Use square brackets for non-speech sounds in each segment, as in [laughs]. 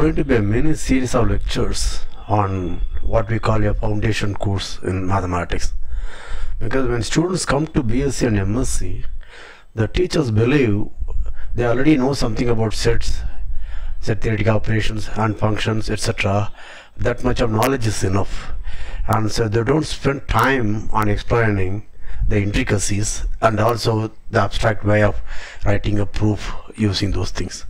going to be a mini series of lectures on what we call a foundation course in mathematics. Because when students come to BSc and MSc, the teachers believe they already know something about sets, set theoretic operations and functions, etc. That much of knowledge is enough. And so they don't spend time on explaining the intricacies and also the abstract way of writing a proof using those things.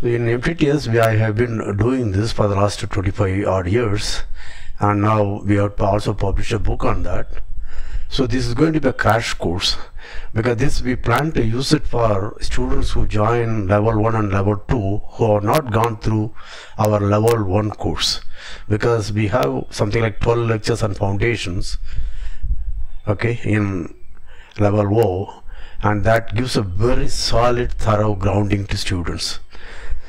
In MTTS, we I have been doing this for the last 25 odd years, and now we have also published a book on that. So this is going to be a crash course because this we plan to use it for students who join level 1 and level 2 who have not gone through our level 1 course because we have something like 12 lectures on foundations okay in level O and that gives a very solid thorough grounding to students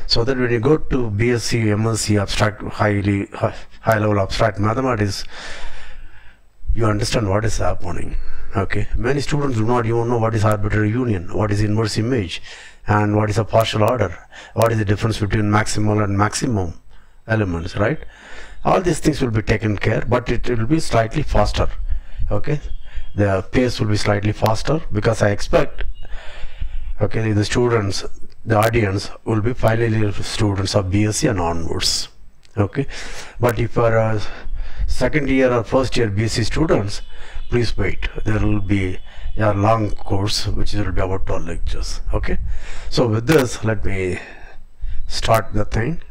so that when you go to BSc, MSc, abstract, highly high, level abstract mathematics, you understand what is happening. Okay, many students do not even know what is arbitrary union, what is inverse image, and what is a partial order, what is the difference between maximal and maximum elements, right? All these things will be taken care, but it will be slightly faster. Okay, the pace will be slightly faster because I expect okay the students the audience will be finally students of BSc and onwards. Okay? But if you are second year or first year BSc students please wait. There will be a long course which will be about 12 lectures. Okay? So with this let me start the thing.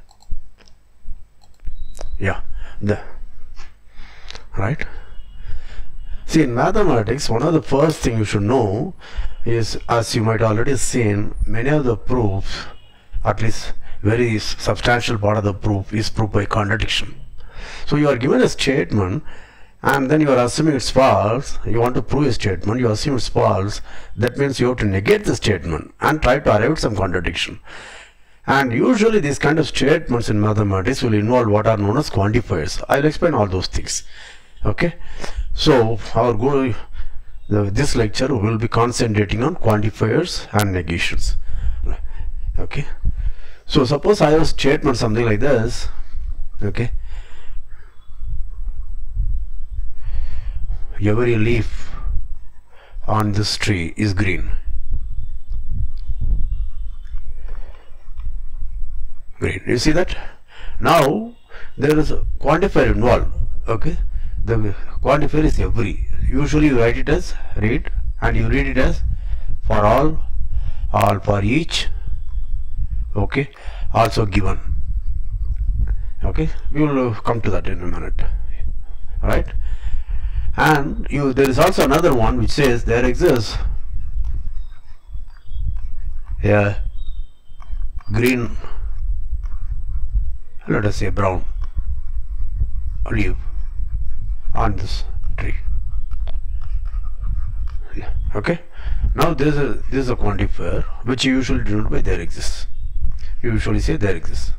Yeah. The right? See in mathematics one of the first thing you should know is as you might already seen many of the proofs at least very substantial part of the proof is proved by contradiction. So you are given a statement and then you are assuming it's false. You want to prove a statement you assume it's false. That means you have to negate the statement and try to arrive at some contradiction. And usually these kind of statements in mathematics will involve what are known as quantifiers. I'll explain all those things. Okay? So our goal the, this lecture will be concentrating on quantifiers and negations. Okay? So suppose I have a statement something like this. Okay? Every leaf on this tree is green. Green. You see that? Now there is a quantifier involved. Okay? The quantifier is every usually you write it as read and you read it as for all all for each okay also given okay. We will come to that in a minute right? And you there is also another one which says there exists a green let us say brown olive on this tree yeah. Okay? Now this is a, this is a quantifier which you usually denote by there exists. You usually say there exists.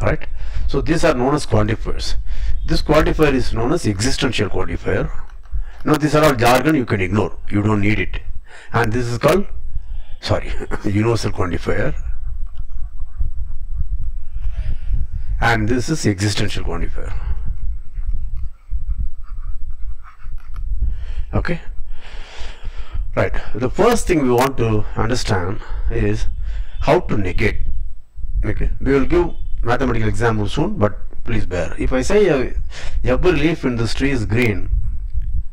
Right so these are known as quantifiers. This quantifier is known as existential quantifier. Now these are all jargon you can ignore. You don't need it. And this is called sorry [laughs] universal quantifier. And this is existential quantifier okay? Right. The first thing we want to understand is how to negate. Okay? We will give mathematical example soon but please bear. If I say uh, every leaf in this tree is green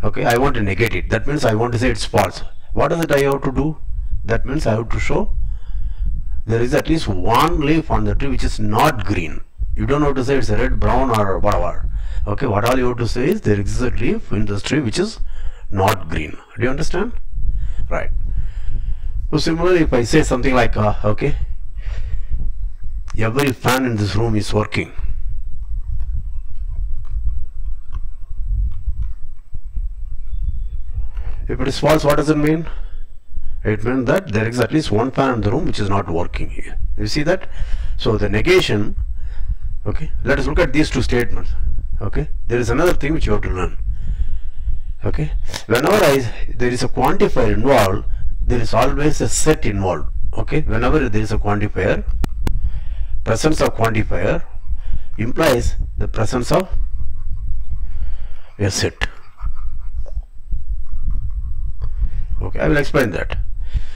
okay I want to negate it. That means I want to say it's false. What is it I have to do? That means I have to show there is at least one leaf on the tree which is not green. You don't have to say it's red brown or whatever. Okay? What all you have to say is there exists a leaf in this tree which is not green. Do you understand? Right. So similarly if I say something like uh, okay every fan in this room is working. If it is false what does it mean? It means that there is at least one fan in the room which is not working here. You see that? So the negation okay let us look at these two statements okay? There is another thing which you have to learn okay? Whenever I there is a quantifier involved there is always a set involved. Okay? Whenever there is a quantifier presence of quantifier implies the presence of a set. Okay? I will explain that.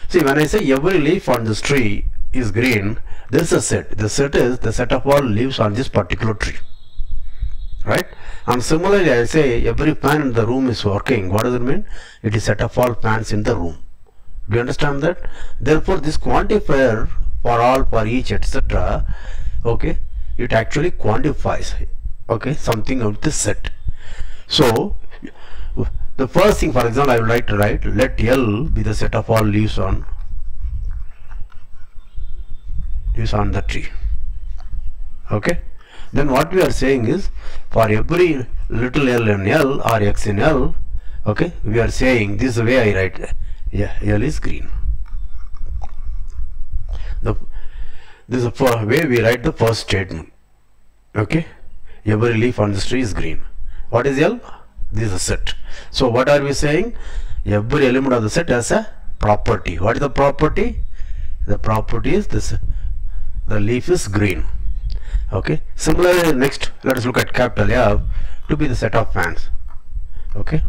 See when I say every leaf on this tree is green this is a set. The set is the set of all leaves on this particular tree right? And similarly I say every fan in the room is working. What does it mean? It is set of all fans in the room. Do you understand that? Therefore this quantifier for all for each etc okay it actually quantifies okay something of this set. So the first thing for example I would like to write let L be the set of all leaves on leaves on the tree. Okay then what we are saying is for every little l in L or x in L okay we are saying this way I write yeah L is green. The this is the way we write the first statement okay? Every leaf on this tree is green. What is L? This is a set. So what are we saying? Every element of the set has a property. What is the property? The property is this the leaf is green okay? Similarly next let us look at capital F to be the set of fans okay?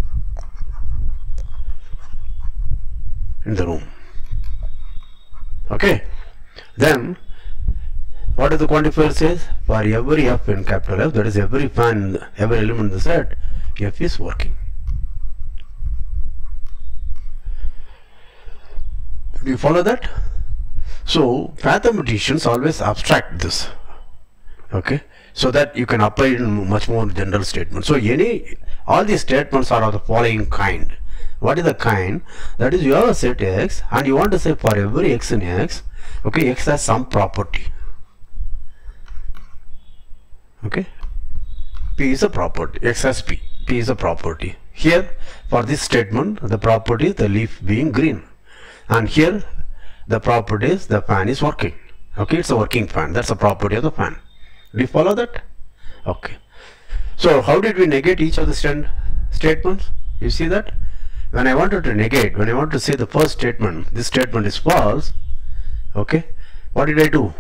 In the room. Okay? Then what does the quantifier says? For every F in capital F that is every fan every element in the set F is working. Do you follow that? So mathematicians always abstract this okay? So that you can apply in much more general statement. So any all these statements are of the following kind. What is the kind? That is you have a set x and you want to say for every x in x okay x has some property. Okay? P is a property x has p p is a property. Here for this statement the property is the leaf being green. And here the property is the fan is working. Okay it's a working fan. That's the property of the fan do you follow that? Okay. So how did we negate each of the statements? You see that? When I wanted to negate when I want to say the first statement this statement is false okay what did I do?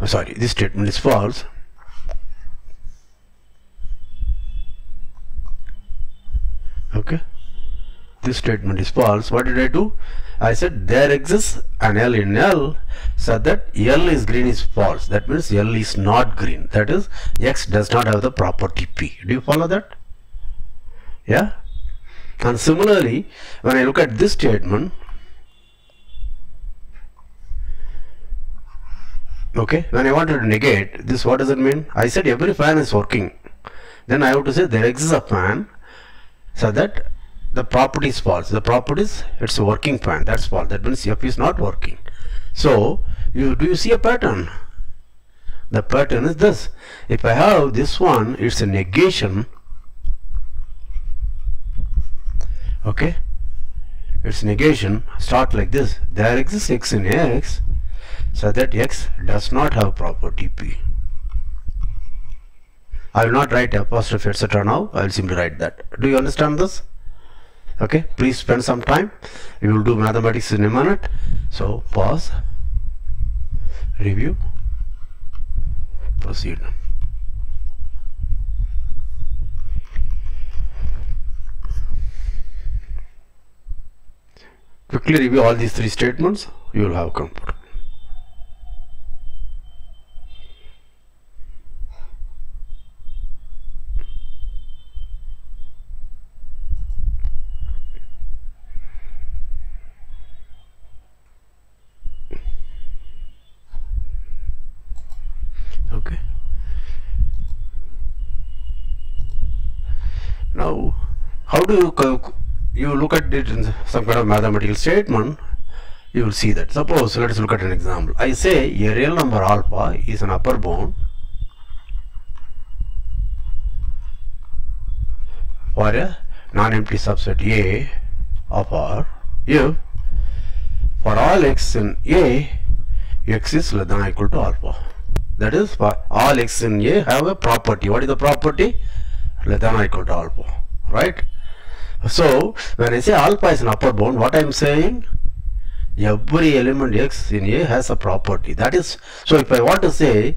Oh, sorry this statement is false. Okay. This statement is false. What did I do I said there exists an L in L so that L is green is false. That means L is not green. That is X does not have the property P. Do you follow that? Yeah? And similarly when I look at this statement okay when I wanted to negate this what does it mean? I said every fan is working. Then I have to say there exists a fan so that the property is false. The property is it's a working fan that's false. That means f is not working. So you do you see a pattern? The pattern is this. If I have this one it's a negation. Okay? Its negation. Start like this. There exists x in x so that x does not have property p. I will not write apostrophe etc now. I will simply write that. Do you understand this okay please spend some time. We will do mathematics in a minute. So pause. Review. Proceed. Quickly review all these three statements. You will have comfort okay now how do you you look at it in some kind of mathematical statement you will see that. Suppose let us look at an example. I say a real number alpha is an upper bound for a non-empty subset A of R if for all x in A x is less than or equal to alpha. That is for all x in A have a property. What is the property? Less than or equal to alpha right So when I say alpha is an upper bound, what I am saying? Every element x in A has a property. That is, so if I want to say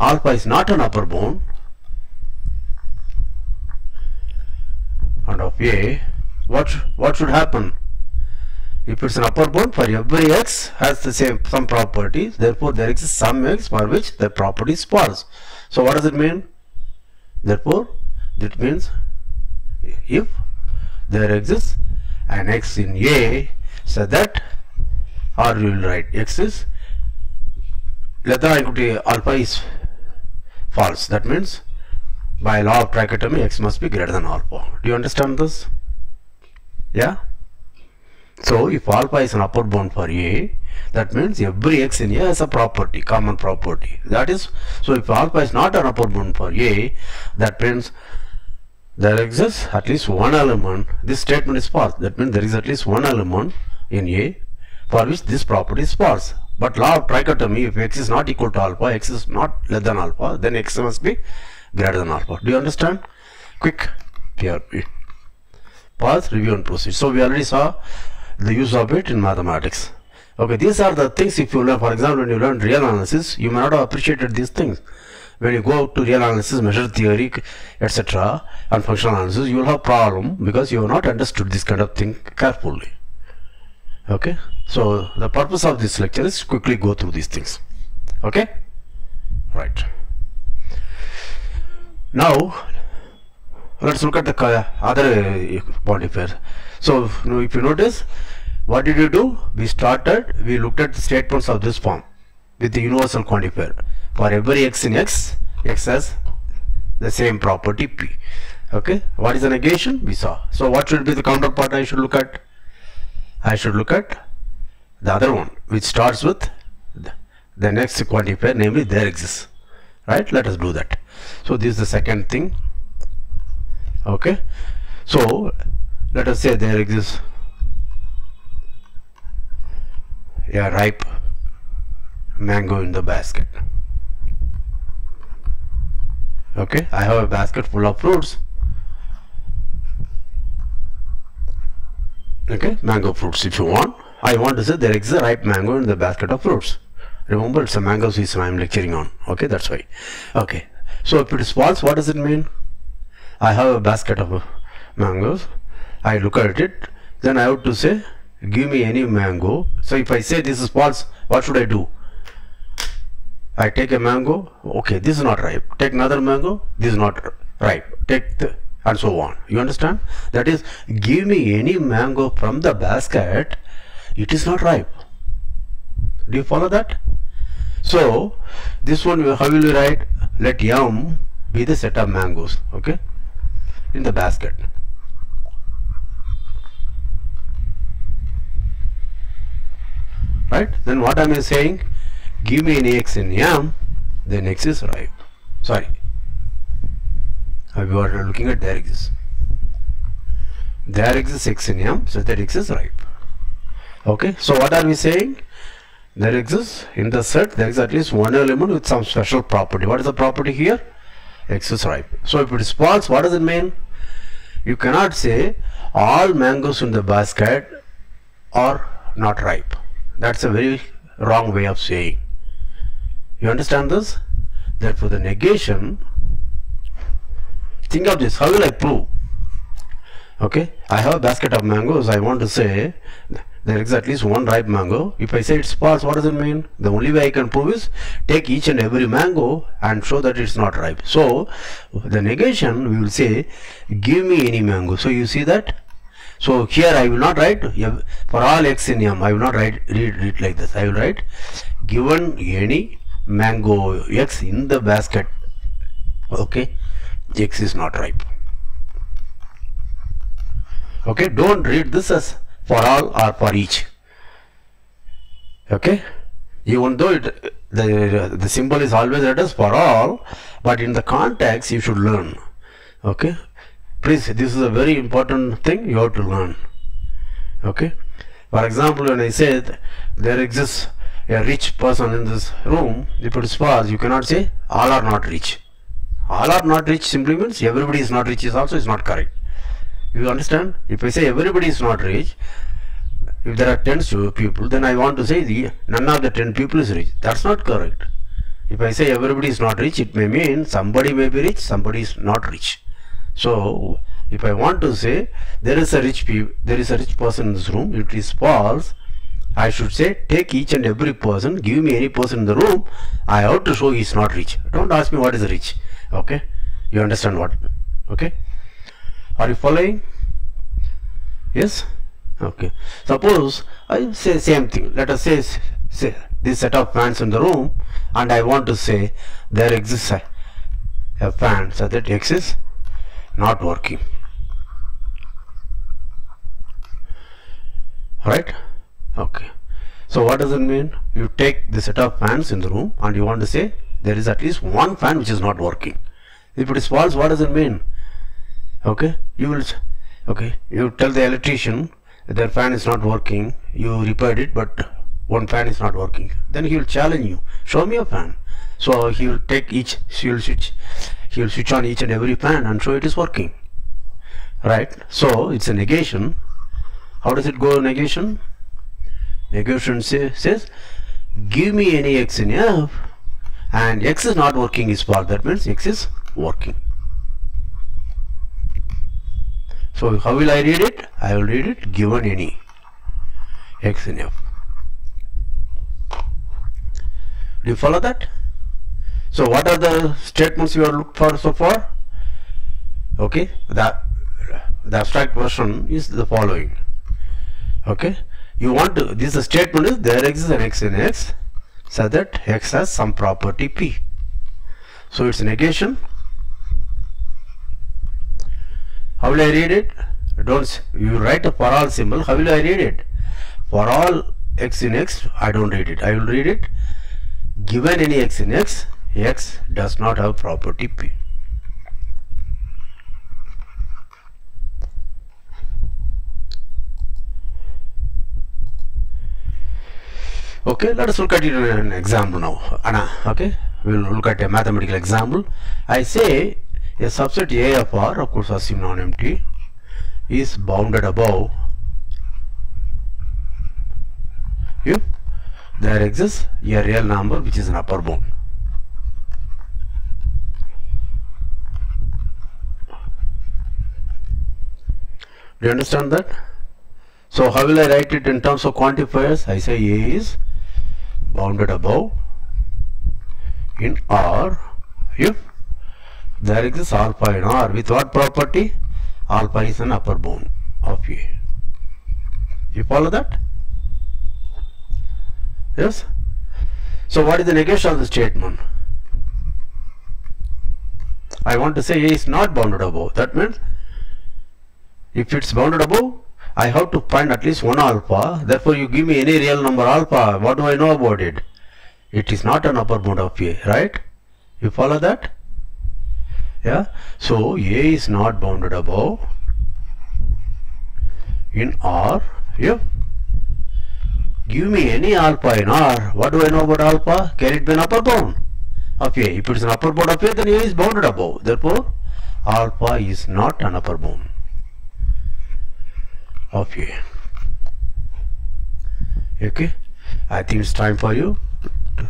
alpha is not an upper bound and of A, what what should happen? If it's an upper bound for every x has the same some properties, therefore there exists some x for which the property is false. So what does it mean? Therefore, that means if there exists. An x in A so that or you will write x is less than equal to alpha is false. That means by law of trichotomy x must be greater than alpha. Do you understand this? Yeah? So if alpha is an upper bound for A that means every x in A has a property common property. That is so if alpha is not an upper bound for A that means there exists at least one element. This statement is false. That means there is at least one element in A for which this property is false. But law of trichotomy if x is not equal to alpha x is not less than alpha then x must be greater than alpha. Do you understand? Quick. Here pause review and proceed so we already saw the use of it in mathematics. Okay these are the things if you learn. For example when you learn real analysis you may not have appreciated these things when you go to real analysis, measure theory, etc., and functional analysis, you will have problem because you have not understood this kind of thing carefully. Okay, so the purpose of this lecture is quickly go through these things. Okay, right. Now let's look at the other eh, quantifier. So if you notice, what did you do? We started, we looked at the statements of this form with the universal quantifier for every x in x x has the same property p. Okay? What is the negation? We saw. So what should be the counterpart i should look at? I should look at the other one which starts with the, the next quantifier namely there exists right? Let us do that. So this is the second thing. Okay? So let us say there exists a ripe mango in the basket okay I have a basket full of fruits. Okay mango fruits if you want. I want to say there is a ripe mango in the basket of fruits. Remember it's a mango season I'm lecturing on. Okay that's why. Okay so if it is false what does it mean? I have a basket of mangoes. I look at it then I have to say give me any mango. So if I say this is false what should I do I take a mango, okay, this is not ripe. Take another mango, this is not ripe. Take the, and so on. You understand? That is, give me any mango from the basket, it is not ripe. Do you follow that? So, this one, how will you write? Let m be the set of mangoes, okay, in the basket. Right? Then what am I saying? Give me an x in m then x is ripe sorry. We are looking at there exists there exists x in m so that x is ripe okay so what are we saying? There exists in the set there is at least one element with some special property. What is the property here? X is ripe so if it is false what does it mean? You cannot say all mangoes in the basket are not ripe. That's a very wrong way of saying you understand this? Therefore, the negation, think of this, how will I prove? Okay, I have a basket of mangoes, I want to say there is at least one ripe mango. If I say it's false, what does it mean? The only way I can prove is take each and every mango and show that it's not ripe. So, the negation, we will say, give me any mango. So, you see that? So, here I will not write, for all x in m, I will not write, read it like this. I will write, given any mango x in the basket. Okay? X is not ripe. Okay? Don't read this as for all or for each. Okay? Even though it the the symbol is always read as for all but in the context you should learn. Okay? Please this is a very important thing you have to learn. Okay? For example when i said there exists a rich person in this room, if it is false, you cannot say all are not rich. All are not rich simply means everybody is not rich is also is not correct. You understand? If I say everybody is not rich, if there are 10 stu- people, then I want to say the none of the 10 people is rich. That's not correct. If I say everybody is not rich, it may mean somebody may be rich, somebody is not rich. So, if I want to say there is a rich pe- there is a rich person in this room, it is false. I should say take each and every person, give me any person in the room. I have to show he is not rich. Don't ask me what is rich. Okay, you understand what? Okay, are you following? Yes. Okay. Suppose I say same thing. Let us say, say this set of fans in the room, and I want to say there exists a, a fan so that X is not working. Right? Okay. So what does it mean? You take the set of fans in the room and you want to say there is at least one fan which is not working. If it is false, what does it mean? Okay. You will okay. You tell the electrician their fan is not working. You repaired it, but one fan is not working. Then he will challenge you. Show me a fan. So he will take each. He will switch. He will switch on each and every fan and show it is working. Right. So it's a negation. How does it go negation? Negation say, says, give me any x in f, and x is not working is false. That means x is working. So how will I read it? I will read it given any x in f. Do you follow that? So what are the statements you are looked for so far? Okay, the, the abstract version is the following. Okay, you want to, this statement is there exists an x in x so that x has some property p. So it's negation how will I read it? Don't you write a for all symbol. How will I read it? For all x in x, I don't read it. I will read it. Given any x in x, x does not have property p. Okay, let us look at it an example now. Anna, okay, we will look at a mathematical example. I say a subset A of R, of course assume non-empty, is bounded above if there exists a real number which is an upper bound. Do you understand that? So how will I write it in terms of quantifiers? I say A is bounded above in R if there exists alpha in R with what property? Alpha is an upper bound of A. You follow that? Yes? So what is the negation of the statement? I want to say A is not bounded above. That means if it's bounded above, I have to find at least one alpha. Therefore, you give me any real number alpha. What do I know about it? It is not an upper bound of A, right? You follow that? Yeah. So A is not bounded above in R. If give me any alpha in R. What do I know about alpha? Can it be an upper bound of A? If it is an upper bound of A, then A is bounded above. Therefore, alpha is not an upper bound of. Okay, I think it's time for you to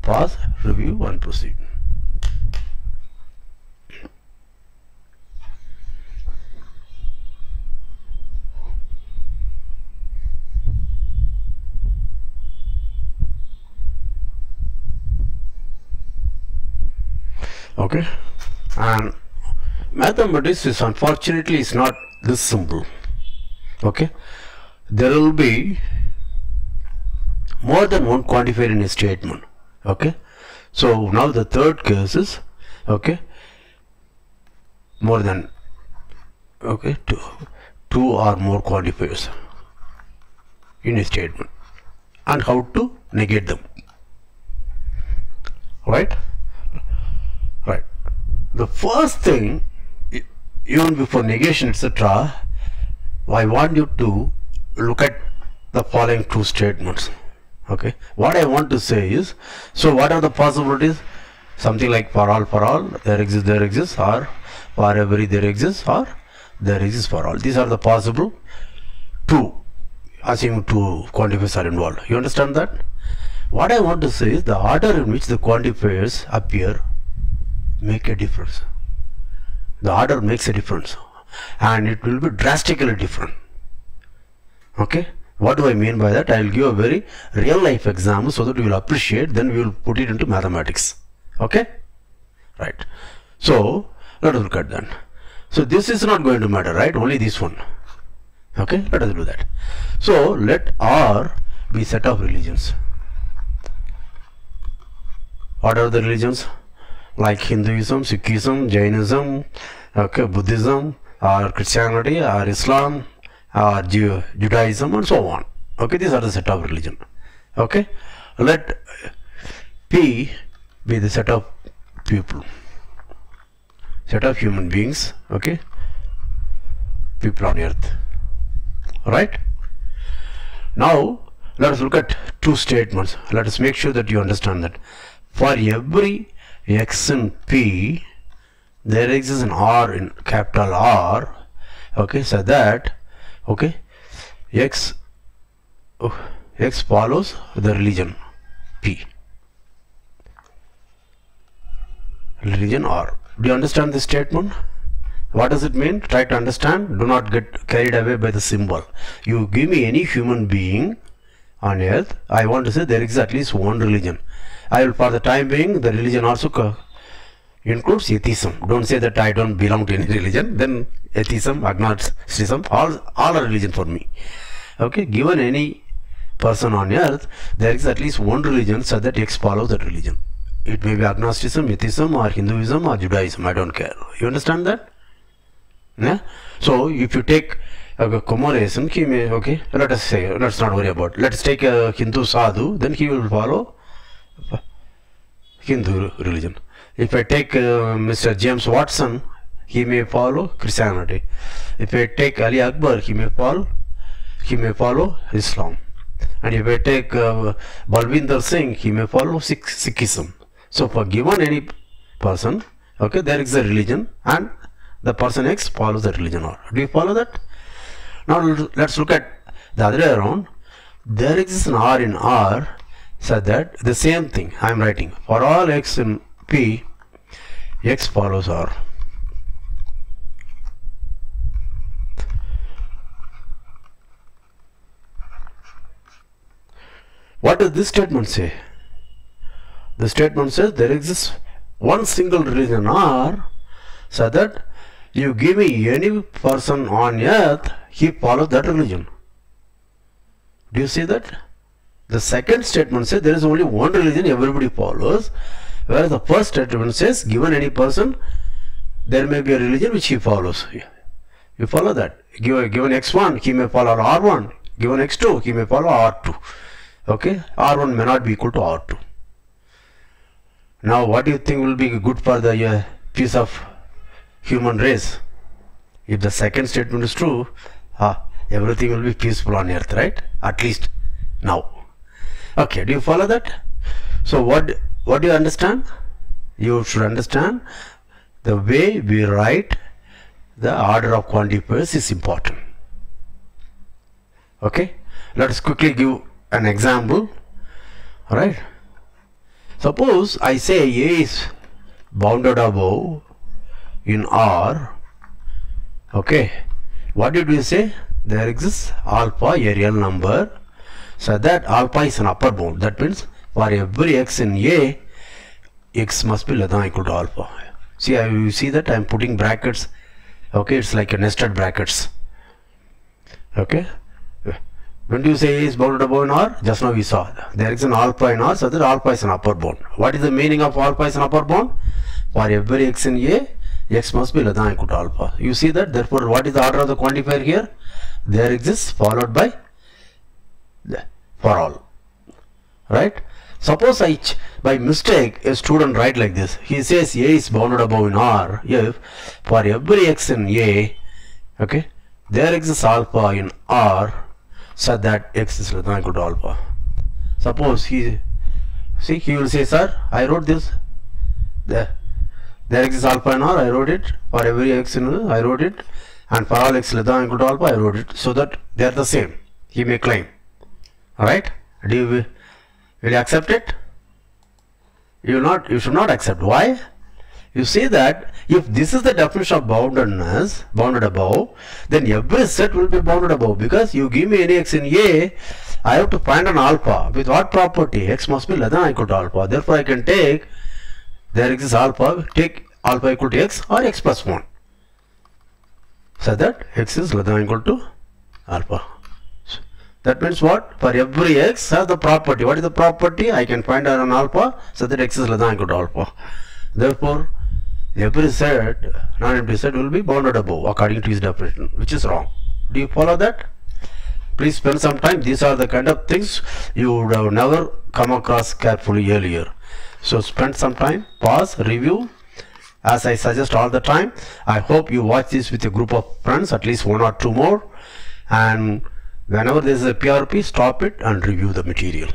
pause, review, and proceed. Okay, and mathematics is unfortunately is not this simple okay. There will be more than one quantifier in a statement. Okay. So now the third case is okay more than okay two two or more quantifiers in a statement and how to negate them. Right? Right. The first thing even before negation etc I want you to look at the following two statements. Okay, what I want to say is so what are the possibilities? Something like for all, for all, there exists, there exists, or for every, there exists, or there exists for all. These are the possible two, assuming two quantifiers are involved. You understand that? What I want to say is the order in which the quantifiers appear make a difference. The order makes a difference and it will be drastically different. Okay? What do I mean by that? I will give a very real life example so that you will appreciate, then we will put it into mathematics. Okay? Right. So, let us look at that. So, this is not going to matter, right? Only this one. Okay? Let us do that. So, let R be set of religions. What are the religions? Like Hinduism, Sikhism, Jainism, okay, Buddhism, or Christianity, or Islam, or Ju Judaism, and so on. Okay, these are the set of religion. Okay, let P be the set of people, set of human beings. Okay, people on earth. Right. Now let us look at two statements. Let us make sure that you understand that for every x in P there exists an R in capital R okay so that okay x oh, x follows the religion P. Religion R. Do you understand this statement? What does it mean? Try to understand. Do not get carried away by the symbol. You give me any human being on earth I want to say there is at least one religion. I will for the time being the religion also includes atheism. Don't say that I don't belong to any religion. Then atheism agnosticism all all are religion for me. Okay given any person on earth there is at least one religion so that X follows that religion. It may be agnosticism atheism or Hinduism or Judaism I don't care. You understand that? Yeah? So if you take a commemoration he may okay let us say let's not worry about let's take a Hindu sadhu then he will follow Hindu religion if I take uh, Mr. James Watson he may follow Christianity. If I take Ali Akbar he may follow he may follow Islam. And if I take uh, Balwinder Singh he may follow Sikh Sikhism. So for given any person okay there is a religion and the person X follows the religion or do you follow that? Now let's look at the other way around. There exists an R in R so that the same thing I am writing. For all X in P X follows R what does this statement say the statement says there exists one single religion R so that you give me any person on earth, he follows that religion. Do you see that? The second statement says there is only one religion everybody follows, whereas the first statement says given any person, there may be a religion which he follows. You follow that? Given, given x1, he may follow r1. Given x2, he may follow r2. Okay? r1 may not be equal to r2. Now, what do you think will be good for the uh, peace of human race. If the second statement is true, ah, everything will be peaceful on earth, right? At least now. Okay, do you follow that? So what what do you understand? You should understand the way we write the order of quantifiers is important. Okay, let us quickly give an example. Alright. Suppose I say A is bounded above in R okay what did we say there exists alpha a real number so that alpha is an upper bound that means for every x in A x must be less than equal to alpha. See I, you see that I'm putting brackets. Okay it's like a nested brackets. Okay? When do you say A is bounded above in R? Just now we saw. There is an alpha in R so that alpha is an upper bound. What is the meaning of alpha is an upper bound? For every x in A x must be less than equal to alpha. You see that? Therefore what is the order of the quantifier here? There exists followed by for all. Right? Suppose I by mistake a student write like this. He says A is bounded above in R if for every x in A okay? There exists alpha in R such that x is less than equal to alpha. Suppose he see he will say sir I wrote this. There there exists alpha in R, I wrote it, for every x in R, I wrote it, and for all x less than or equal to alpha I wrote it. So that they are the same. He may claim. Alright? Do you will you accept it? You not you should not accept. Why? You see that if this is the definition of boundedness bounded above then every set will be bounded above. Because you give me any x in a I have to find an alpha. With what property? X must be less than or equal to alpha. Therefore I can take there exists alpha. Take alpha equal to x or x plus 1 so that x is less than or equal to alpha that means what? For every x has the property. What is the property? I can find an alpha so that x is less than equal to alpha. Therefore, every set, non-empty set will be bounded above according to his definition, which is wrong. Do you follow that? Please spend some time. These are the kind of things you would have never come across carefully earlier. So spend some time, pause, review. As I suggest all the time, I hope you watch this with a group of friends, at least one or two more. And whenever there is a PRP stop it and review the material.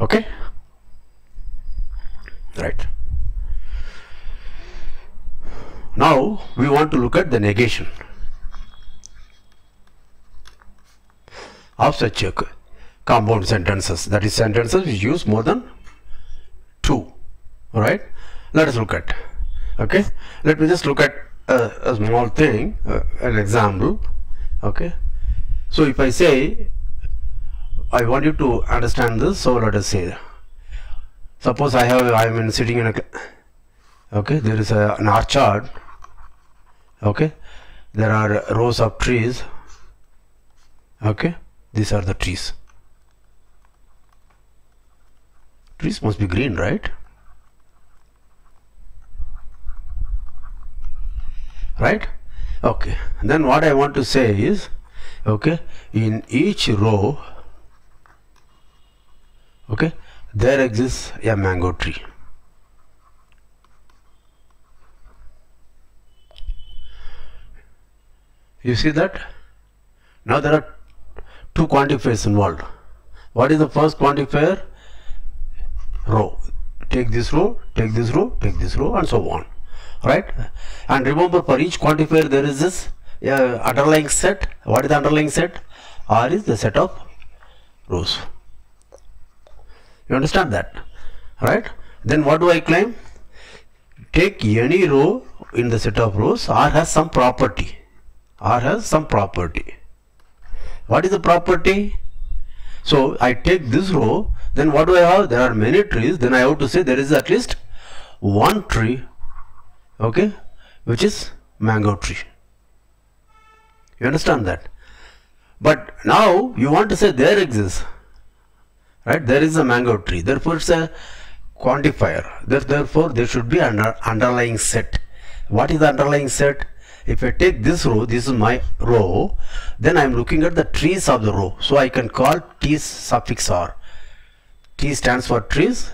Okay? Right. Now we want to look at the negation. Of such compound sentences. That is sentences which use more than two. All right let us look at. Okay? Let me just look at a, a small thing uh, an example okay? So if I say I want you to understand this so let us say. Suppose I have I am sitting in a okay there is a, an orchard okay? There are rows of trees okay? These are the trees. Trees must be green right right? Okay. Then what I want to say is okay in each row okay there exists a mango tree. You see that? Now there are two quantifiers involved. What is the first quantifier? Row. Take this row take this row take this row and so on right? And remember for each quantifier there is this uh, underlying set. What is the underlying set? R is the set of rows. You understand that? Right? Then what do i claim? Take any row in the set of rows r has some property. R has some property. What is the property? So i take this row then what do i have? There are many trees. Then i have to say there is at least one tree okay? Which is mango tree. You understand that? But now you want to say there exists right? There is a mango tree. Therefore it's a quantifier. Therefore there should be an under, underlying set. What is the underlying set? If I take this row this is my row then I am looking at the trees of the row. So I can call T suffix R. T stands for trees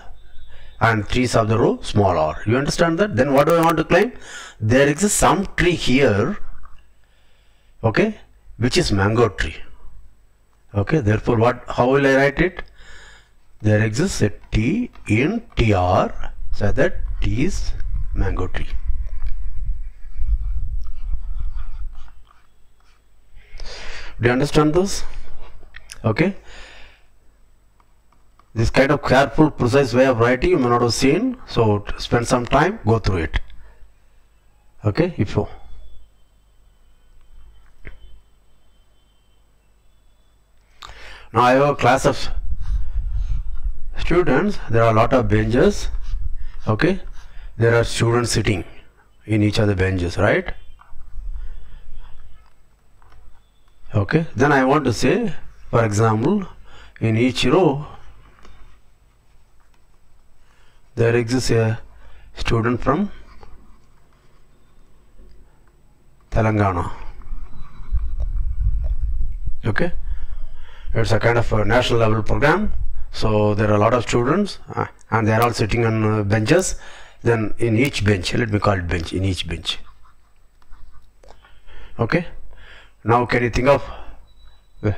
and trees of the row small r. You understand that? Then what do I want to claim? There exists some tree here okay which is mango tree. Okay therefore what how will I write it? There exists a T in TR so that T is mango tree. Do you understand this? Okay this kind of careful precise way of writing you may not have seen. So spend some time go through it. Okay if you now I have a class of students. There are a lot of benches. Okay? There are students sitting in each of the benches right? Okay? Then I want to say for example in each row there exists a student from Telangana. Okay? It's a kind of a national level program. So there are a lot of students uh, and they are all sitting on uh, benches. Then in each bench let me call it bench in each bench. Okay? Now can you think of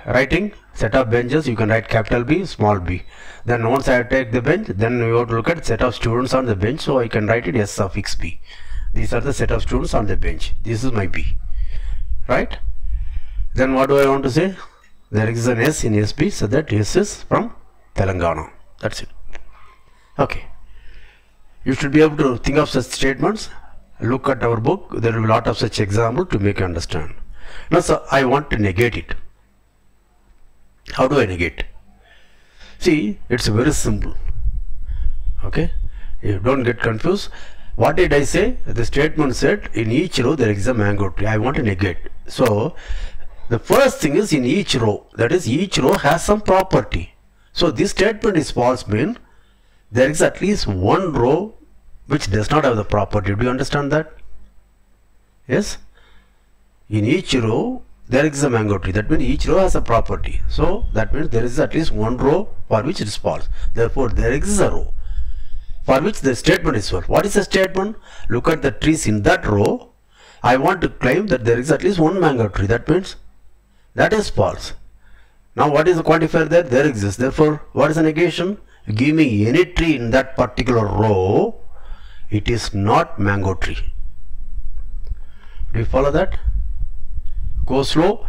writing set of benches you can write capital B small b. Then once I take the bench then we have to look at set of students on the bench so I can write it s suffix b. These are the set of students on the bench. This is my b. Right? Then what do i want to say? There is an s in sb so that s is from telangana. That's it. Okay. You should be able to think of such statements. Look at our book. There will be a lot of such example to make you understand. Now so i want to negate it how do i negate? See it's very simple. Okay? You don't get confused. What did i say? The statement said in each row there is a mango tree. I want to negate. So the first thing is in each row. That is each row has some property. So this statement is false mean there is at least one row which does not have the property. Do you understand that? Yes? In each row there is a mango tree. That means each row has a property. So that means there is at least one row for which it is false. Therefore there exists a row for which the statement is false. What is the statement? Look at the trees in that row. I want to claim that there is at least one mango tree. That means that is false. Now what is the quantifier there? There exists. Therefore what is the negation? Give me any tree in that particular row. It is not mango tree. Do you follow that go slow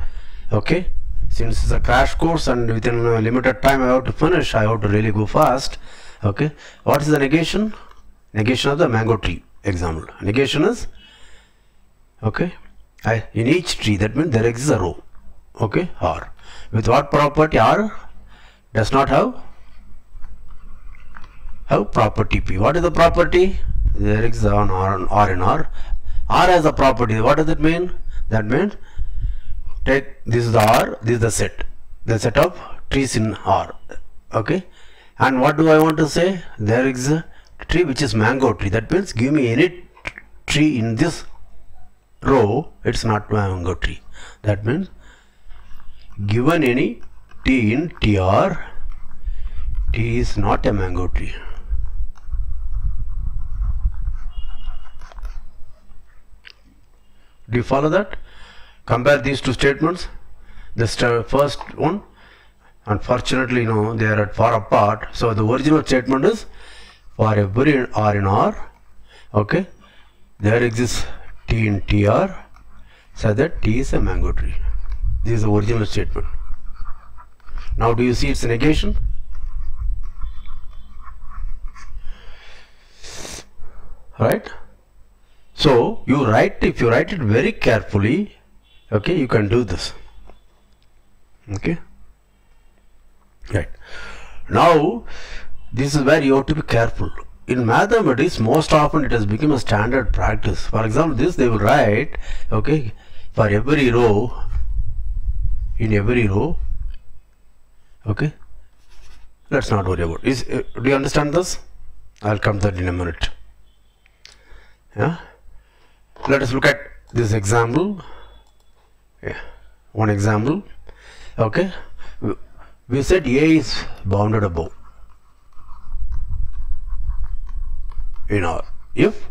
okay? Since it's a crash course and within a limited time I have to finish I have to really go fast okay? What is the negation? Negation of the mango tree example. Negation is okay? I, in each tree that means there exists a row okay? R. With what property R does not have? Have property P. What is the property? There is an R, R in R. R has a property. What does it mean? That means take this is the R this is the set. The set of trees in R. Okay? And what do I want to say? There is a tree which is mango tree. That means give me any tree in this row it's not mango tree. That means given any T in TR T is not a mango tree. Do you follow that compare these two statements. The st first one unfortunately you know they are at far apart. So the original statement is for every r in r okay there exists t in tr so that t is a mango tree. This is the original statement. Now do you see its negation? Right? So you write if you write it very carefully okay you can do this. Okay? Right. Now this is where you have to be careful. In mathematics most often it has become a standard practice. For example this they will write okay for every row in every row okay? Let's not worry about is uh, do you understand this? I'll come to that in a minute. Yeah? Let us look at this example one example. Okay. We said a is bounded above in R if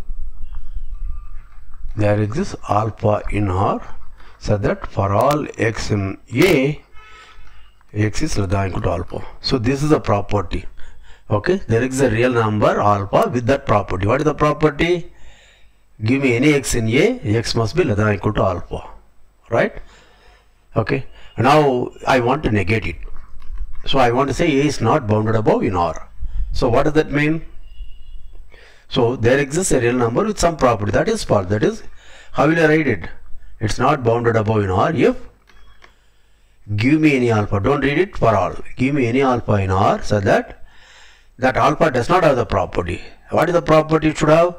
there exists alpha in R so that for all x in A x is less than equal to alpha. So this is a property. Okay. There is a real number alpha with that property. What is the property? Give me any x in A x must be less than equal to alpha right? Okay. Now I want to negate it. So I want to say A is not bounded above in R. So what does that mean? So there exists a real number with some property. That is false. That is how will I write it? It's not bounded above in R if give me any alpha. Don't read it for all. Give me any alpha in R so that that alpha does not have the property. What is the property it should have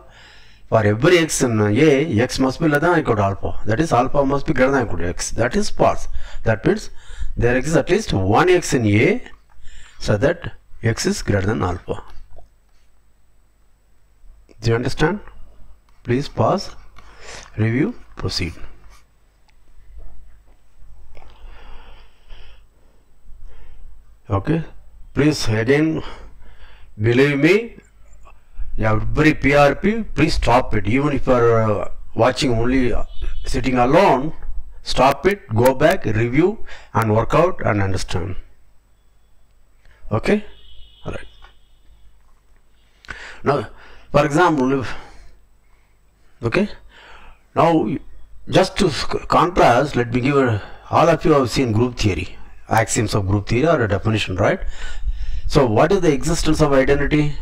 for every x in A x must be less than equal to alpha. That is alpha must be greater than equal to x. That is false. That means there exists at least one x in A so that x is greater than alpha. Do you understand? Please pause. Review. Proceed. Okay. Please again believe me every PRP please stop it. Even if you are uh, watching only uh, sitting alone stop it go back review and work out and understand. Okay? All right now for example if okay? Now just to contrast let me give a, all of you have seen group theory axioms of group theory or a definition right? So what is the existence of identity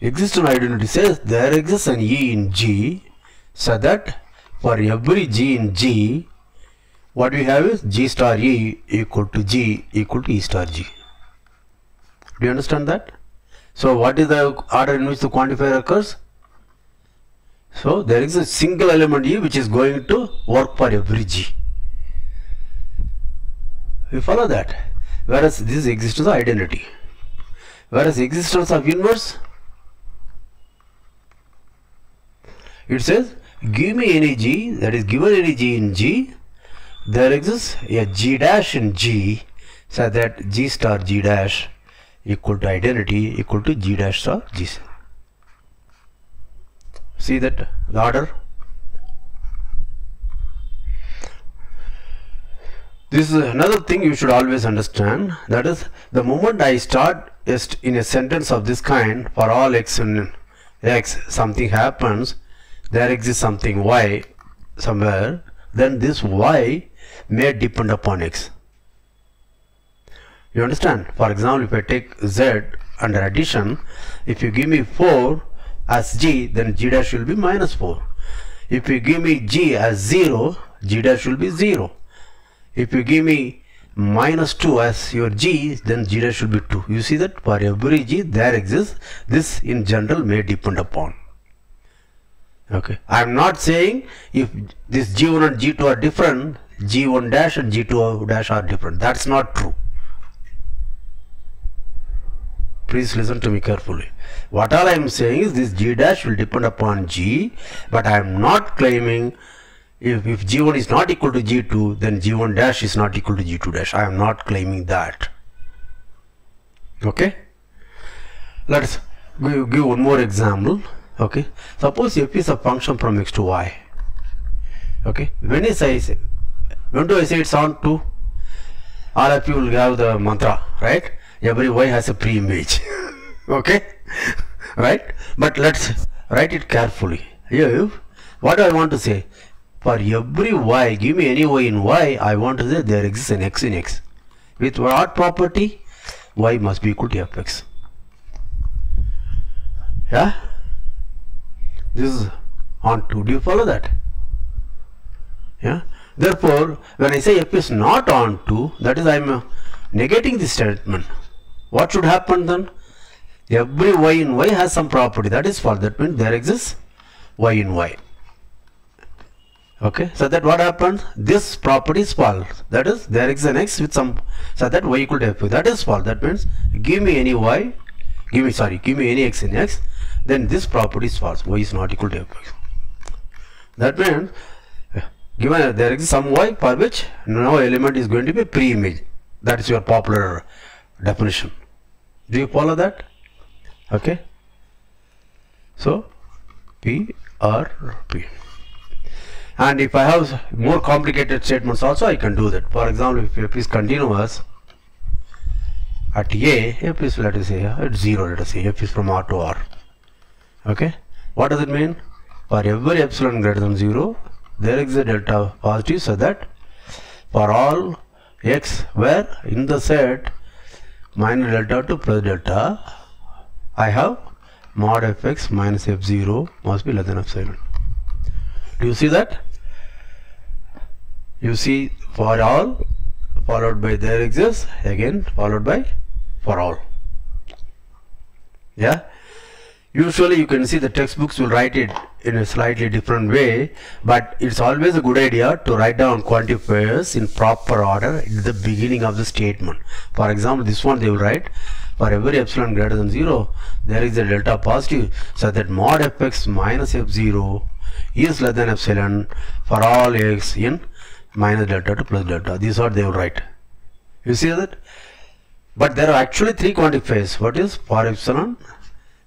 existence identity says there exists an E in G so that for every G in G what we have is G star E equal to G equal to E star G. Do you understand that? So what is the order in which the quantifier occurs? So there is a single element E which is going to work for every G. We follow that. Whereas this existence of identity. Whereas existence of inverse it says give me any g that is given any g in g there exists a g dash in g so that g star g dash equal to identity equal to g dash star g see that the order? This is another thing you should always understand that is the moment I start in a sentence of this kind for all x in x something happens there exists something y somewhere then this y may depend upon x. You understand? For example if I take z under addition if you give me 4 as g then g dash will be minus 4 if you give me g as 0 g dash will be 0 if you give me minus 2 as your g then g dash will be 2 you see that for every g there exists this in general may depend upon okay. I'm not saying if this g1 and g2 are different g1 dash and g2 dash are different. That's not true. Please listen to me carefully. What all i am saying is this g dash will depend upon g but i am not claiming if, if g1 is not equal to g2 then g1 dash is not equal to g2 dash. I am not claiming that. Okay? Let's give, give one more example okay? Suppose f is a function from x to y. Okay? When is I say when do I say it's on to? All of you will have the mantra right? Every y has a pre-image. [laughs] Okay? Right? But let's write it carefully. Here what do I want to say? For every y give me any y in y I want to say there exists an x in x. With what property? Y must be equal to fx yeah this is onto do you follow that? Yeah. Therefore when I say f is not onto that is I am negating this statement. What should happen then? Every y in y has some property. That is for that means there exists y in y. Okay. So that what happens this property is false. That is there is an x with some so that y equal to f. That is false. That means give me any y give me sorry give me any x in x then this property is false. Y is not equal to fx that means given there is some y for which no element is going to be pre-image. That is your popular definition. Do you follow that? Okay. So p r p. And if I have more complicated statements also I can do that. For example if f is continuous at a f is let us say at 0 let us say f is from r to r okay? What does it mean? For every epsilon greater than 0 there is a delta positive so that for all x where in the set minus delta to plus delta I have mod fx minus f0 must be less than epsilon. Do you see that? You see for all followed by there exists again followed by for all. Yeah usually you can see the textbooks will write it in a slightly different way but it's always a good idea to write down quantifiers in proper order at the beginning of the statement. For example this one they will write for every epsilon greater than 0 there is a delta positive so that mod fx minus f0 is less than epsilon for all x in minus delta to plus delta. This is what they will write. You see that? But there are actually three quantifiers. What is? For epsilon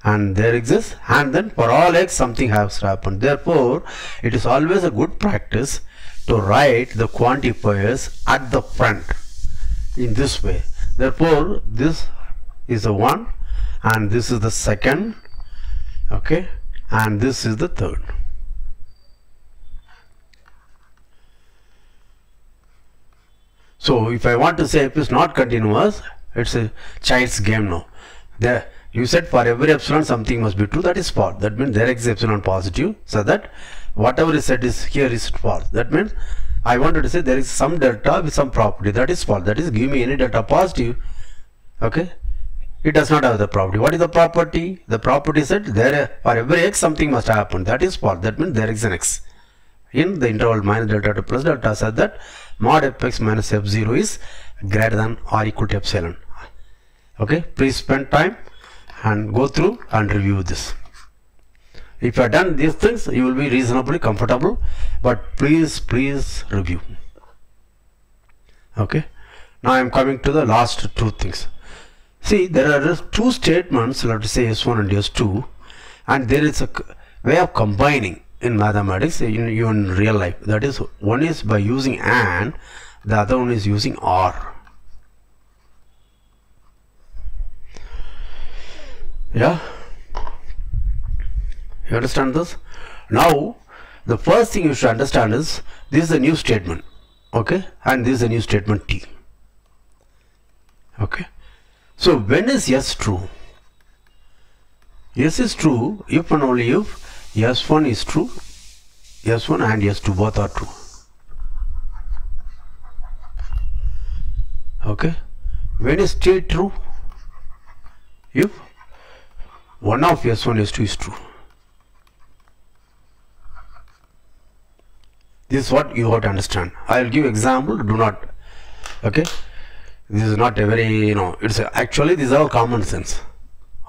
and there exists and then for all x something has happened. Therefore it is always a good practice to write the quantifiers at the front in this way. Therefore this is the one and this is the second okay and this is the third. So if I want to say if it's not continuous it's a child's game now. There you said for every epsilon something must be true. That is false. That means there is epsilon positive so that whatever is said is here is false. That means I wanted to say there is some delta with some property. That is false. That is give me any delta positive okay? It does not have the property. What is the property? The property said there for every x something must happen. That is false. That means there is an x. In the interval minus delta to plus delta said that mod fx minus f0 is greater than or equal to epsilon. Okay? Please spend time and go through and review this. If you have done these things you will be reasonably comfortable but please please review. Okay? Now i am coming to the last two things. See there are two statements let us say s1 and s2 and there is a way of combining in mathematics in even real life. That is one is by using and the other one is using or yeah? You understand this? Now the first thing you should understand is this is a new statement okay? And this is a new statement t okay? So when is yes true? Yes is true if and only if s1 is true s1 and s2 both are true okay? When is t true? If one of s1 s2 is true. This is what you have to understand. I will give example do not okay? This is not a very you know it's a, actually these are all common sense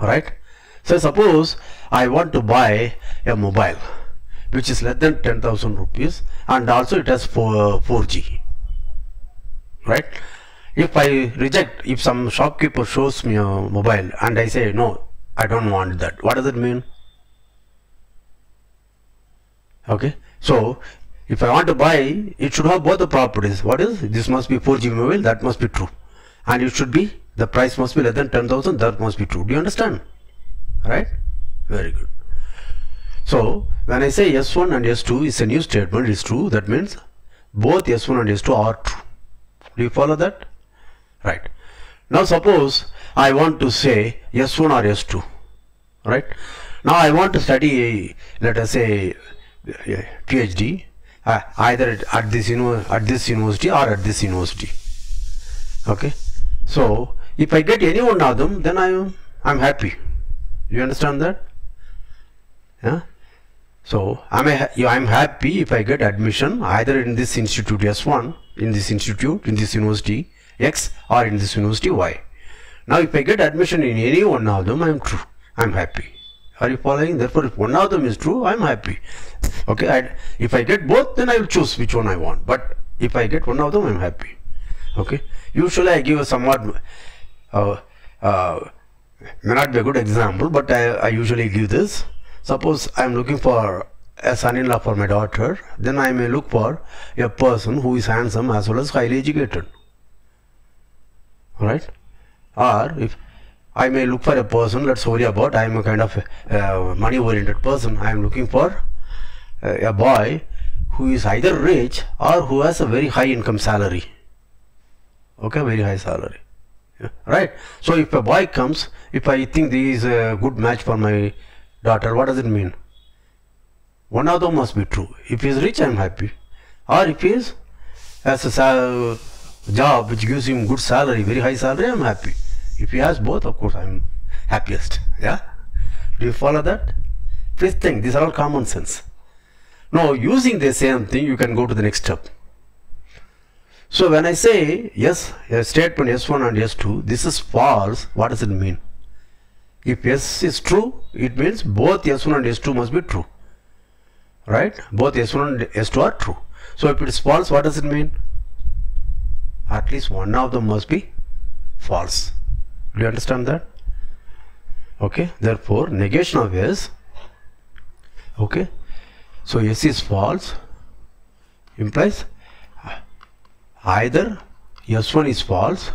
all right so suppose i want to buy a mobile which is less than 10000 rupees and also it has 4 4g right? If i reject if some shopkeeper shows me a mobile and i say no i don't want that. What does it mean? Okay. So if I want to buy it should have both the properties. What is? This must be 4G mobile that must be true. And it should be the price must be less than 10,000 that must be true. Do you understand? Right? Very good. So when I say S1 and S2 is a new statement is true that means both S1 and S2 are true. Do you follow that? Right now suppose I want to say S1 or S2 right? Now I want to study let us say PhD uh, either at, this at this university or at this university okay? So if I get any one of them then I I'm happy. You understand that? Yeah? So I'm a, I'm happy if I get admission either in this institute S1 in this institute in this university X or in this university Y. Now if I get admission in any one of them I'm true. I'm happy. Are you following? Therefore if one of them is true I'm happy. Okay I, if I get both then I will choose which one I want. But if I get one of them I'm happy. Okay? Usually I give a somewhat uh, uh, may not be a good example but I, I usually give this. Suppose I'm looking for a son-in-law for my daughter then I may look for a person who is handsome as well as highly educated alright? Or if I may look for a person let's worry about I am a kind of money oriented person. I am looking for a boy who is either rich or who has a very high income salary. Okay very high salary. Yeah. right? So if a boy comes if I think this is a good match for my daughter what does it mean? One of them must be true. If he is rich I am happy. Or if he is has a job which gives him good salary very high salary I am happy if he has both, of course, I'm happiest. Yeah? Do you follow that? Please think, these are all common sense. Now, using the same thing, you can go to the next step. So when I say, yes, statement S1 and S2, this is false, what does it mean? If S is true, it means both S1 and S2 must be true. Right? Both S1 and S2 are true. So if it is false, what does it mean? At least one of them must be false. Do you understand that? Okay therefore negation of s. Okay so s is false implies either s1 is false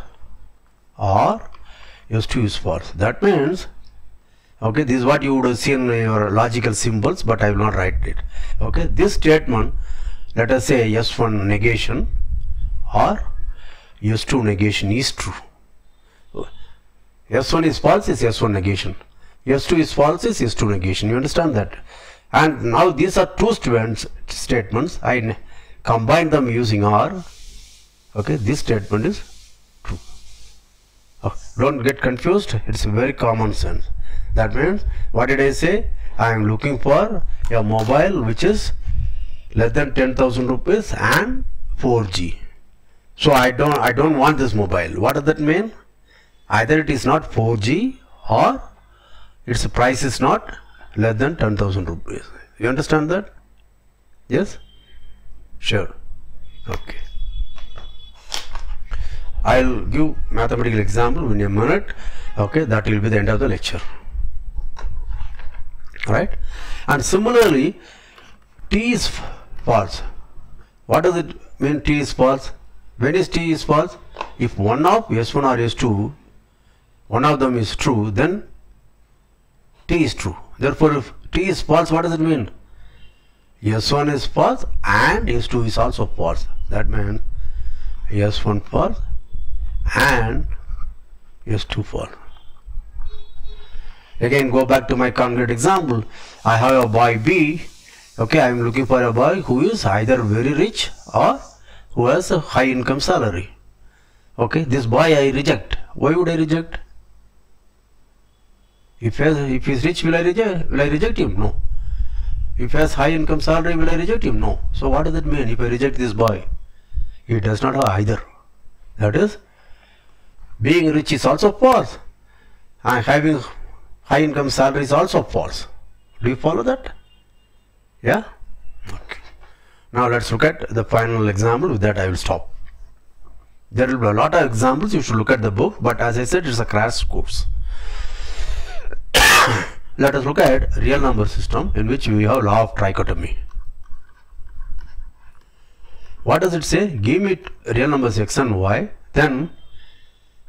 or s2 is false. That means okay this is what you would have seen in your logical symbols but I will not write it. Okay this statement let us say s1 negation or s2 negation is true. S1 is false is s1 negation. S2 is false is s2 negation. You understand that? And now these are two students statements. I combine them using or okay this statement is true. Oh, don't get confused. It's very common sense. That means what did I say? I am looking for a mobile which is less than 10,000 rupees and 4G so I don't I don't want this mobile. What does that mean? Either it is not 4G or its price is not less than 10,000 rupees. You understand that? Yes? Sure. Okay. I'll give mathematical example in a minute. Okay that will be the end of the lecture. Right? And similarly t is false. What does it mean t is false when is t is false if one of s1 or s2 one of them is true then t is true. Therefore if t is false what does it mean? S1 is false and s2 is also false. That means s1 false and s2 false. Again go back to my concrete example. I have a boy B. Okay I am looking for a boy who is either very rich or who has a high income salary. Okay this boy I reject. Why would I reject? If he has, if he is rich will I reject will I reject him? No. If he has high income salary will I reject him? No. So what does that mean if I reject this boy? He does not have either. That is being rich is also false and having high income salary is also false. Do you follow that? Yeah? Now let's look at the final example. With that I will stop. There will be a lot of examples. You should look at the book. But as I said, it's a crash course. [coughs] Let us look at real number system in which we have law of trichotomy. What does it say? Give me real numbers x and y. Then,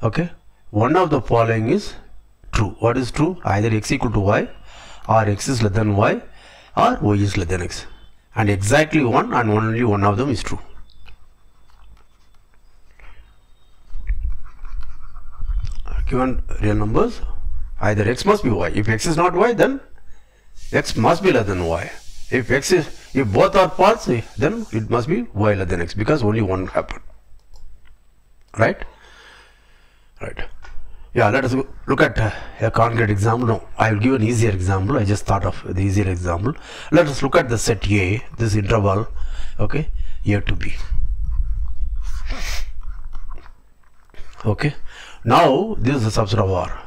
okay, one of the following is true. What is true? Either x equal to y or x is less than y or y is less than x. And exactly one and only one of them is true. Given real numbers, either x must be y. If x is not y, then x must be less than y. If x is, if both are false, then it must be y less than x because only one happened. Right? Right. Yeah, let us look at uh, a concrete example. No, I will give an easier example. I just thought of the easier example. Let us look at the set A, this interval, okay, A to B. Okay, now this is a subset of R.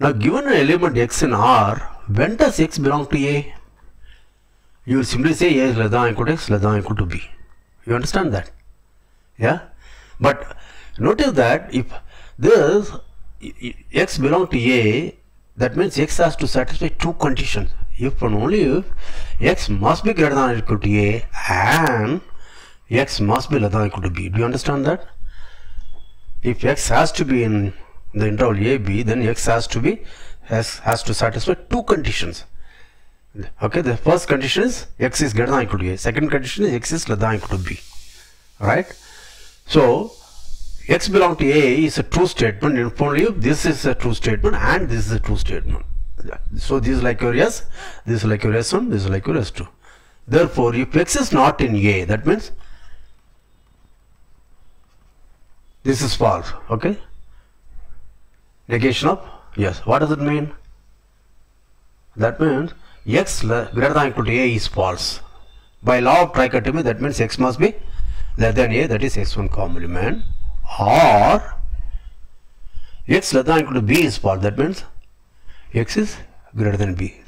Now, given an element x in R, when does x belong to A? You simply say A is less than or equal to x, less than or equal to B. You understand that? Yeah, but notice that if this x belong to A, that means x has to satisfy two conditions. If and only if x must be greater than or equal to A and x must be less than or equal to B. Do you understand that? If x has to be in the interval A, B, then x has to be has, has to satisfy two conditions. Okay, the first condition is x is greater than or equal to A. Second condition is x is less than or equal to B. Right? So x belong to A is a true statement only if this is a true statement and this is a true statement. So this is like your yes, this is like your S1, this is like your S2. Therefore, if x is not in A, that means this is false. Okay? Negation of yes. What does it mean? That means x greater than equal to A is false. By law of trichotomy, that means x must be less than A, that is x1 complement or x less than equal to b is false that means x is greater than b.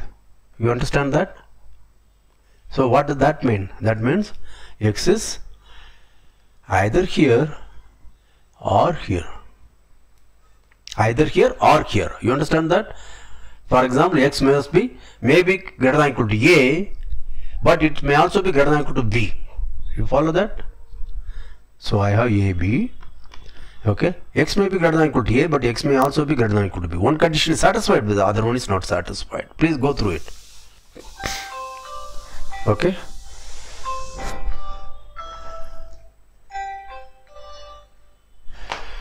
You understand that? So what does that mean? That means x is either here or here. Either here or here. You understand that? For example x must be may be greater than equal to a but it may also be greater than equal to b. You follow that? So I have AB okay? X may be greater than equal to a but x may also be greater than equal to b. One condition is satisfied but the other one is not satisfied. Please go through it. Okay?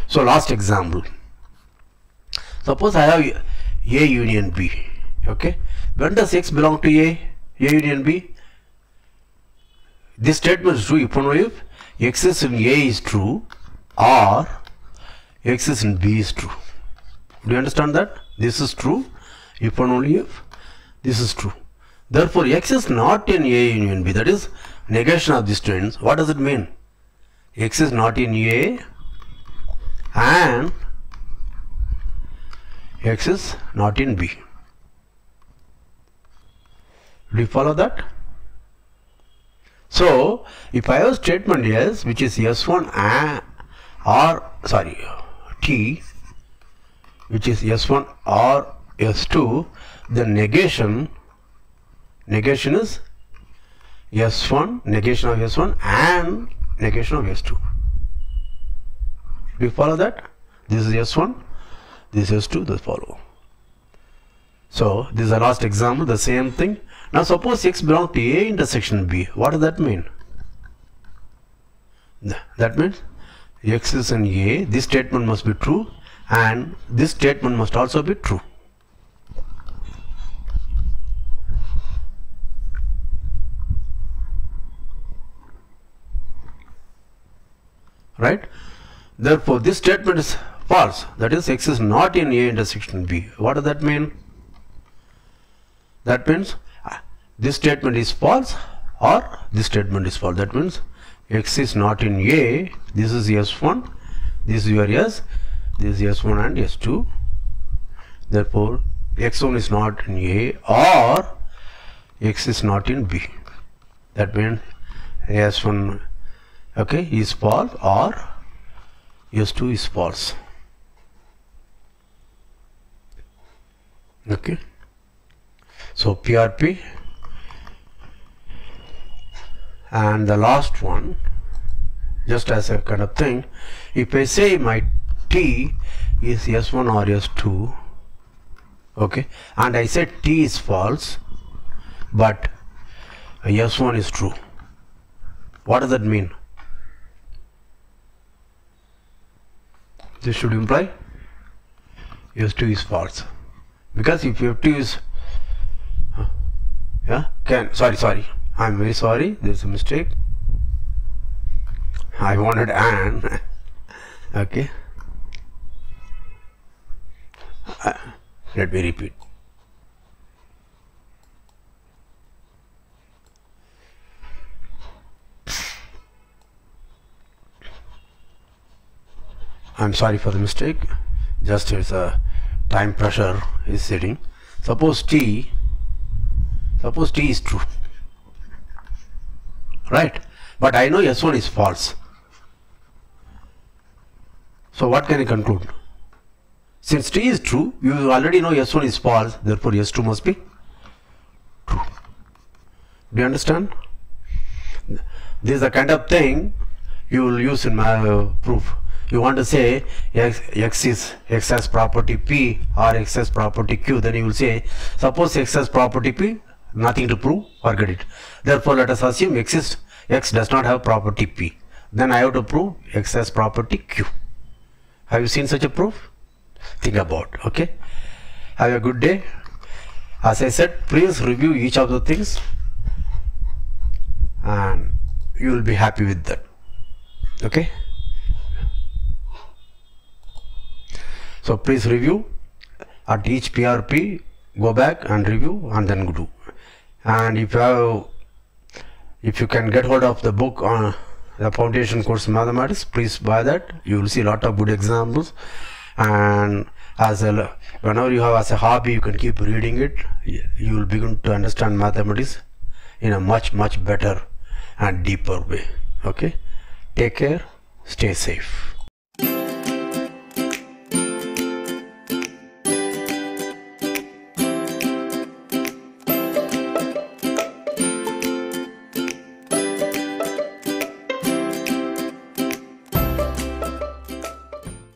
So last example. Suppose i have a union b. Okay? When does x belong to a? A union b? This statement is true if if x is in a is true or x is in b is true. Do you understand that? This is true. If and only if this is true. Therefore x is not in a union b. That is negation of this twins what does it mean? X is not in a and x is not in b. Do you follow that? So if I have a statement S which is S1 and or sorry T which is S1 or S2 the negation negation is S1 negation of S1 and negation of S2 do you follow that this is S1 this is S2 this follow so this is the last example the same thing now suppose x belongs to A intersection B. What does that mean? That means x is in A. This statement must be true and this statement must also be true. Right? Therefore, this statement is false. That is, x is not in A intersection B. What does that mean? That means uh, this statement is false or this statement is false that means x is not in a this is s1 this is your s this is s1 and s2 therefore x1 is not in a or x is not in b. That means s1 okay is false or s2 is false. Okay. So prp and the last one just as a kind of thing if I say my T is S1 or S2 okay and I said T is false but S1 is true what does that mean? This should imply S2 is false because if F2 is yeah can sorry sorry I'm very sorry. There's a mistake. I wanted an [laughs] okay. Uh, let me repeat. I'm sorry for the mistake. Just it's a time pressure is sitting suppose T suppose T is true right? But I know S1 is false. So what can I conclude? Since T is true you already know S1 is false therefore S2 must be true. Do you understand? This is the kind of thing you will use in my uh, proof. You want to say x, x is x has property p or x has property q then you will say suppose x has property p nothing to prove forget it therefore let us assume x is x does not have property p. Then I have to prove x has property q. Have you seen such a proof? Think about okay? Have a good day. As I said please review each of the things and you will be happy with that okay? So please review. At each PRP go back and review and then do. And if you have if you can get hold of the book on the foundation course mathematics please buy that. You will see a lot of good examples. And as a whenever you have as a hobby you can keep reading it. You will begin to understand mathematics in a much much better and deeper way. Okay? Take care. Stay safe